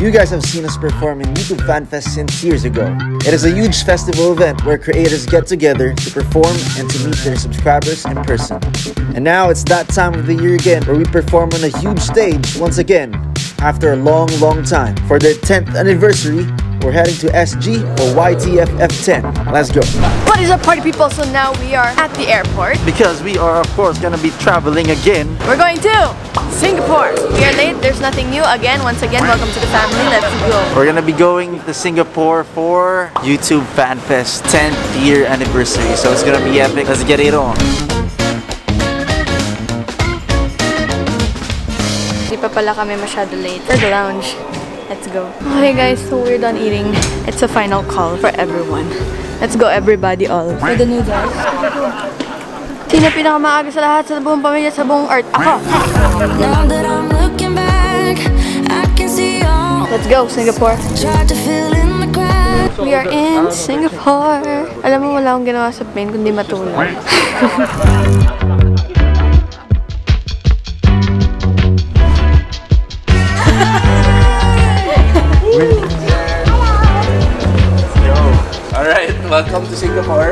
You guys have seen us perform in YouTube Fan Fest since years ago. It is a huge festival event where creators get together to perform and to meet their subscribers in person. And now it's that time of the year again where we perform on a huge stage once again after a long, long time. For their 10th anniversary, we're heading to SG for YTFF 10. Let's go. What is up party people? So now we are at the airport. Because we are, of course, gonna be traveling again. We're going to Singapore. We are late. There's nothing new. Again, once again, welcome to the family. Let's go. We're gonna be going to Singapore for YouTube Fan Fest 10th year anniversary. So it's gonna be epic. Let's get it on. Di pa pala kami masyado late for the lounge. Let's go. Okay guys, so we're done eating. It's a final call for everyone. Let's go everybody all. For the noodles. Sino pinakamaaga sa lahat sa buong pamilya sa buong earth? Ako! Now that I'm looking back, I can see all Let's go, Singapore. tried to fill in the cracks. We are in Singapore. Alam mo, wala akong ginawa sa plane kundi matulog.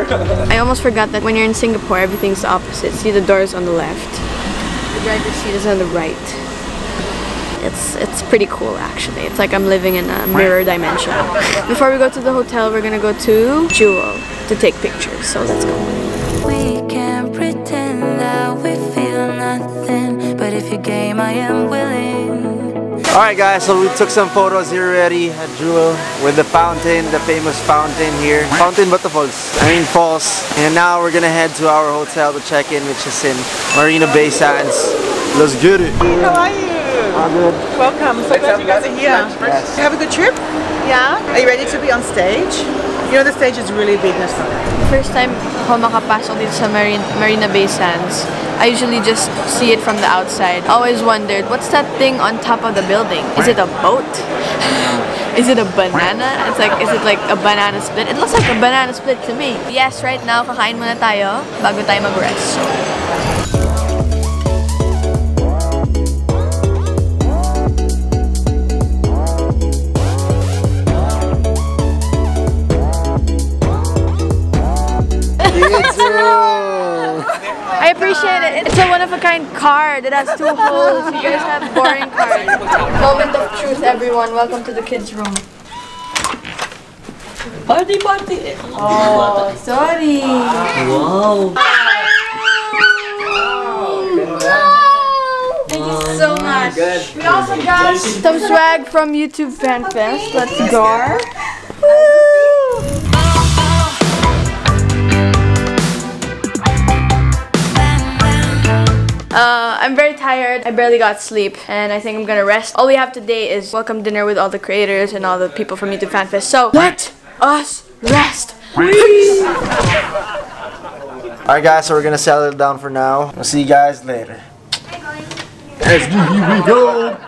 I almost forgot that when you're in Singapore, everything's the opposite. See, the door's on the left. The driver's seat is on the right. It's it's pretty cool actually. It's like I'm living in a mirror dimension. Before we go to the hotel, we're gonna go to Jewel to take pictures. So let's go. We can pretend that we feel nothing, but if you game, I am willing. Alright guys, so we took some photos here already at Jewel with the fountain, the famous fountain here. Fountain Waterfalls, I mean falls. And now we're gonna head to our hotel to check in, which is in Marina Bay Sands. Let's get it. How are you? All good. Welcome. So glad you guys are here. Yes. You have a good trip? Yeah? Are you ready to be on stage? You know the stage is really big this time. First time ako makapasok dito sa Marina, Marina Bay Sands, I usually just see it from the outside. Always wondered, what's that thing on top of the building? Is it a boat? is it a banana? It's like, is it like a banana split? It looks like a banana split to me. Yes, right now, kakain muna tayo bago tayo mag-rest. I appreciate it. It's a one-of-a-kind card. It has two holes. You guys have boring cards. Moment of truth, everyone. Welcome to the kids' room. Party, party! Oh, sorry. Wow! Thank you so oh much. We also got some swag from YouTube Fan Fest. Let's go. Barely got sleep, and I think I'm gonna rest. All we have today is welcome dinner with all the creators and all the people from YouTube Fan Fest. So let us rest. Alright guys, so we're gonna settle down for now. We'll see you guys later. SG, here we go!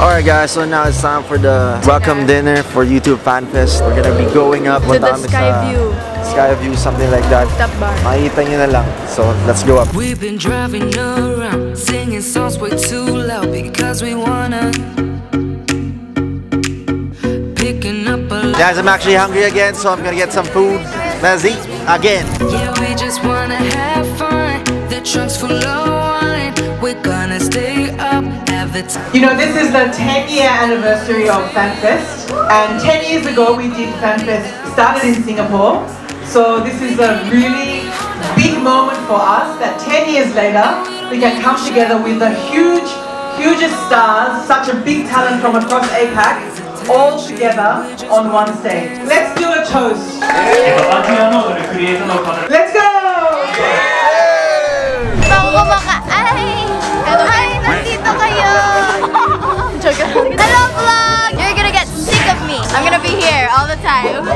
Alright guys, so now it's time for the welcome dinner for YouTube Fan Fest. We're gonna be going up. To punta the sky sa view. Sky view, something like that. Top bar. Makikita nyo na lang. So, let's go up. We've been driving around, singing songs way too loud because we wanna. Picking up a Guys, I'm actually hungry again, so I'm gonna get some food. Let's eat again. Yeah, we just wanna have fun. The trunk's full of wine. We're gonna stay up, you know, this is the 10-year anniversary of FanFest. And 10 years ago, we did FanFest, started in Singapore. So this is a really big moment for us that 10 years later, we can come together with the huge, hugest stars, such a big talent from across APAC, all together on one stage. Let's do a toast. Let's go!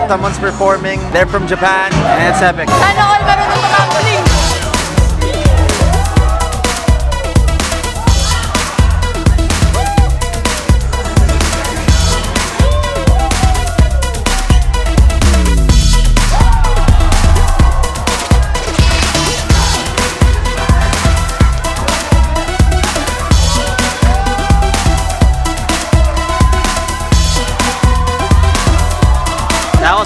Someone's performing. They're from Japan, and it's epic. All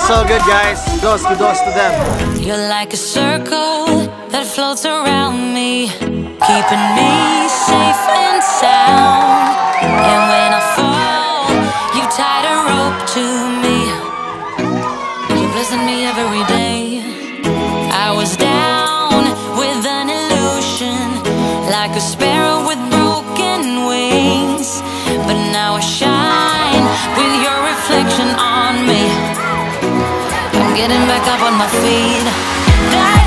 so good, guys. Kudos, kudos to them. You're like a circle that floats around me, keeping me safe and sound. And when I fall, you tied a rope to me. You blessing me getting back up on my feet.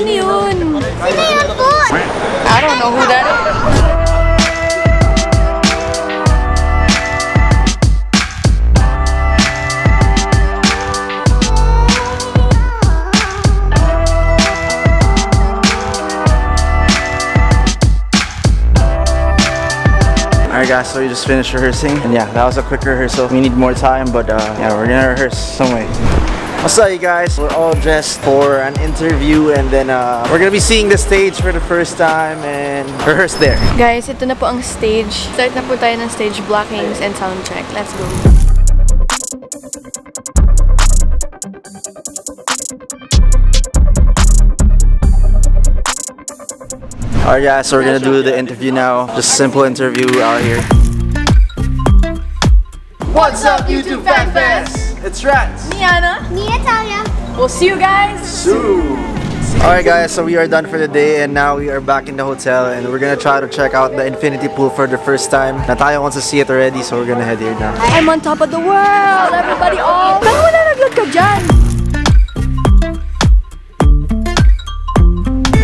Sino yun? Sino yun po? I don't know who that is. Alright guys, so we just finished rehearsing and yeah, that was a quick rehearsal. We need more time but uh, yeah, we're gonna rehearse some way. What's up you guys? We're all dressed for an interview and then uh, we're gonna be seeing the stage for the first time and rehearse there. Guys, ito na po ang stage. Start na po tayo ng stage blockings and sound check. Let's go. Alright guys, so we're gonna do the interview now. Just simple interview out here. What's up YouTube Fan Fest? It's Ranz! Niana, Me, Natalia. we'll see you guys. Soon. Alright guys, so we are done for the day and now we are back in the hotel and we're gonna try to check out the infinity pool for the first time. Natalia wants to see it already so we're gonna head here now. I'm on top of the world! Everybody all! Saan wala naglag ka dyan?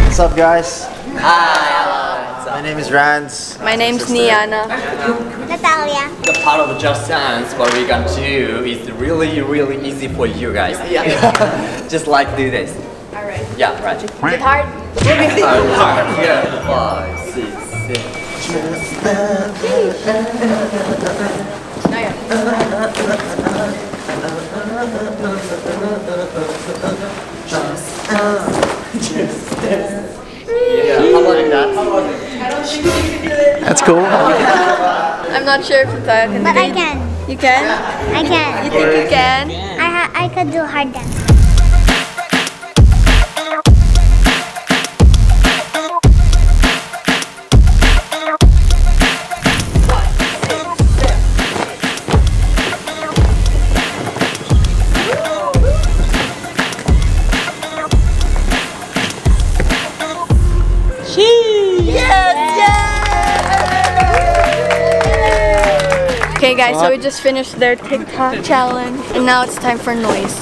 What's up guys? Hi! My name is Ranz. My name's Niana. Natalia. The part of Just Dance, what we're gonna do is really, really easy for you guys. Yeah. Just like do this. Alright. Yeah, right. Is it hard? Hard. Yeah. Five, six, seven. Yeah. How about that? That's cool. I'm not sure if Natalia can But I can. You can? I can. You think you can? I ha I could do hard dance. Guys, so we just finished their TikTok challenge and now it's time for noise.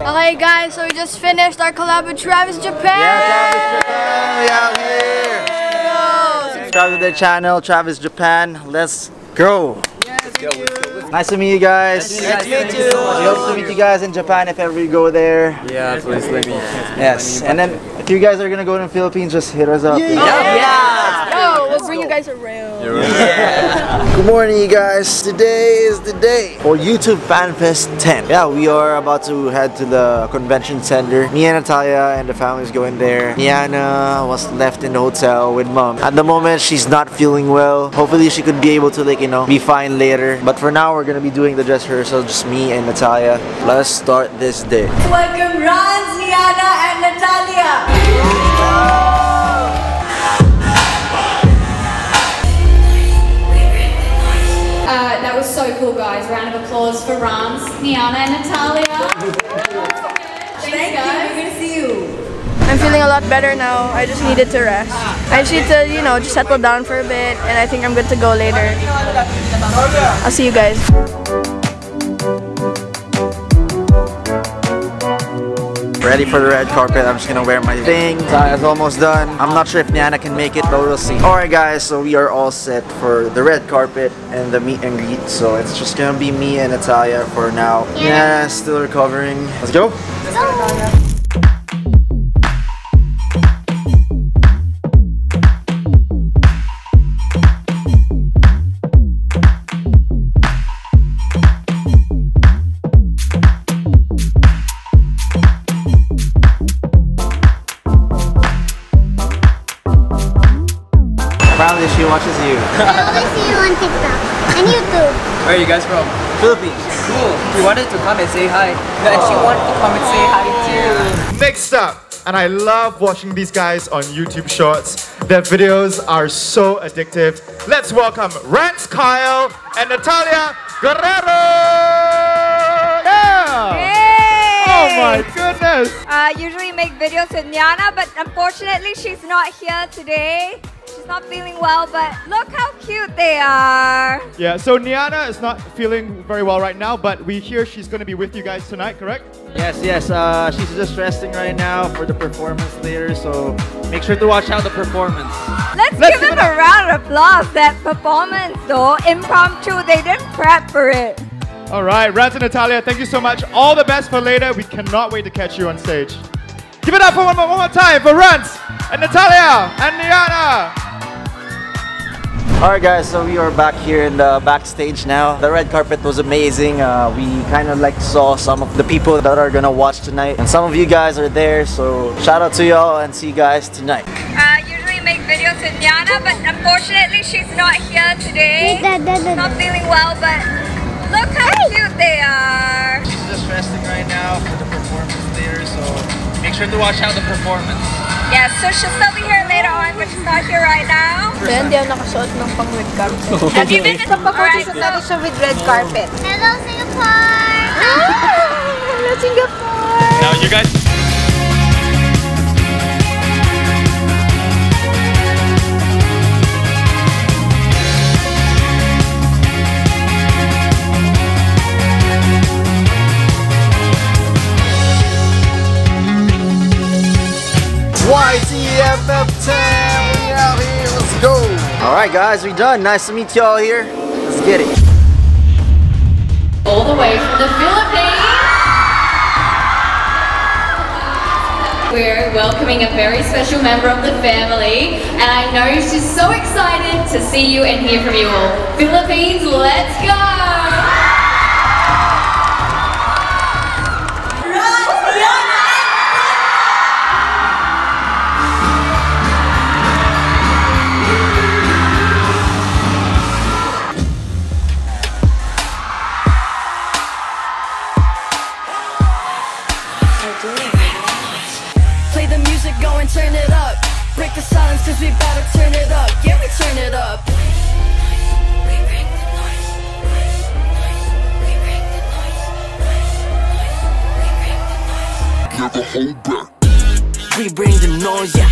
Okay guys, so we just finished our collab with Travis Japan! We out here. Subscribe to their channel, Travis Japan. Let's go. Nice to meet you guys. Nice to meet you. We hope to meet you guys in Japan if ever you go there. Yeah, please let me. Yes. And then if you guys are gonna go to the Philippines, just hit us up. Oh, we'll bring you guys around. Good morning, you guys. Today is the day for YouTube FanFest 10. Yeah, we are about to head to the convention center. Me and Natalia and the family is going there. Niana was left in the hotel with mom. At the moment, she's not feeling well. Hopefully, she could be able to, like, you know, be fine later. But for now, we're gonna be doing the dress rehearsal, just me and Natalia. Let's start this day. Welcome Ranz, Niana, and Natalia. So cool, guys. Round of applause for Ranz, Niana, and Natalia. Thanks, Thank you. guys. We're gonna see you. I'm feeling a lot better now. I just needed to rest. I just need to, you know, just settle down for a bit and I think I'm good to go later. I'll see you guys. Ready for the red carpet. I'm just gonna wear my thing. Zaya's almost done. I'm not sure if Niana can make it, but we'll see. Alright guys, so we are all set for the red carpet and the meet and greet. So it's just gonna be me and Natalia for now. Yeah, still recovering. Let's go. Apparently I only see you on TikTok and YouTube. Where are you guys from? Philippines. Cool. We wanted to come and say hi. No, and she wanted to come and say hi too. Next up, and I love watching these guys on YouTube Shorts. Their videos are so addictive. Let's welcome Ranz Kyle and Natalia Guerrero! Yeah! Oh my goodness! I usually make videos with Niana, but unfortunately she's not here today. She's not feeling well, but look how cute they are. Yeah, so Niana is not feeling very well right now, but we hear she's going to be with you guys tonight, correct? Yes, yes. Uh, she's just resting right now for the performance later, so make sure to watch out the performance. Let's, give them a round of applause. That performance, though, impromptu, they didn't prep for it. All right, Ranz and Natalia, thank you so much. All the best for later. We cannot wait to catch you on stage. Give it up for one more, one more time for Ranz and Natalia and Niana. Alright guys, so we are back here in the backstage now. The red carpet was amazing. Uh, we kind of like saw some of the people that are gonna watch tonight. And some of you guys are there, so shout out to y'all and see you guys tonight. I usually make videos with Niana, but unfortunately she's not here today. She's not feeling well, but look how cute they are. She's just resting right now for the performance later, so make sure to watch out the performance. Yes, so she'll still be here not here right now. Then, hindi ako nakasuot ng pang red carpet. Have you been to the Alright, so with red carpet. Hello, Singapore! Hello, Singapore! Now you guys. Alright guys, we done. Nice to meet y'all here. Let's get it. All the way from the Philippines. We're welcoming a very special member of the family, and I know she's so excited to see you and hear from you all. Philippines, let's go! Never hold back. We bring the noise, yeah.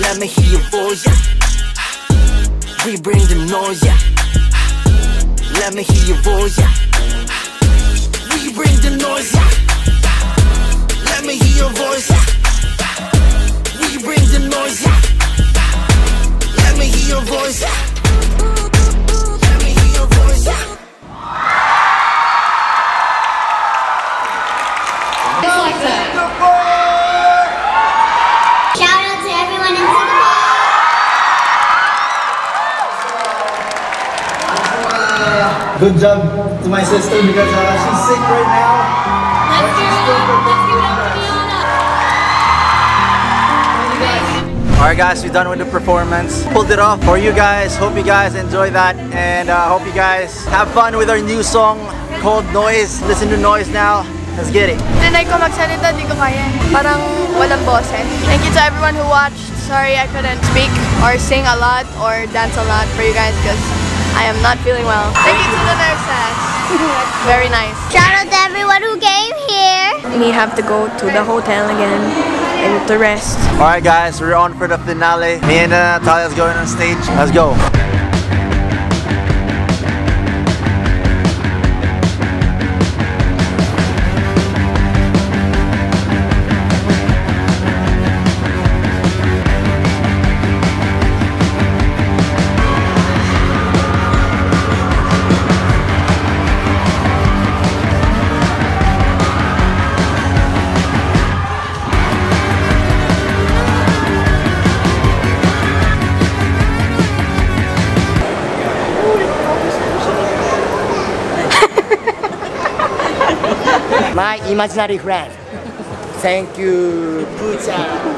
Let me hear your voice, yeah. We bring the noise, yeah. Let me hear your voice, yeah. We bring the noise, yeah. Let me hear your voice, yeah. We bring the noise, yeah. Let me hear your voice, yeah. Good job to my sister because uh, she's sick right now. Let's give it up. Let's give it up for Niana. Alright guys, we're done with the performance. Pulled it off for you guys. Hope you guys enjoy that and uh, hope you guys have fun with our new song called Noise. Listen to Noise now. Let's get it. Tinay ko magsalita, di ko kaya. Parang walang boses. Thank you to everyone who watched. Sorry I couldn't speak or sing a lot or dance a lot for you guys because I am not feeling well. Thank you to the nurses. Very nice. Shout out to everyone who came here! We have to go to the hotel again. and to rest. Alright guys, we're on for the finale. Me and uh, Natalia's going on stage. Let's go. My imaginary friend. Thank you, Poocha. That's cool.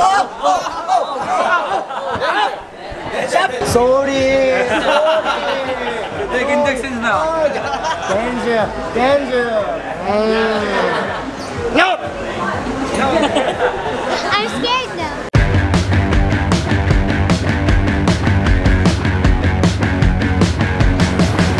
oh, oh, oh. Sorry. Sorry. injections now. Danger, danger. Mm. No. I'm scared.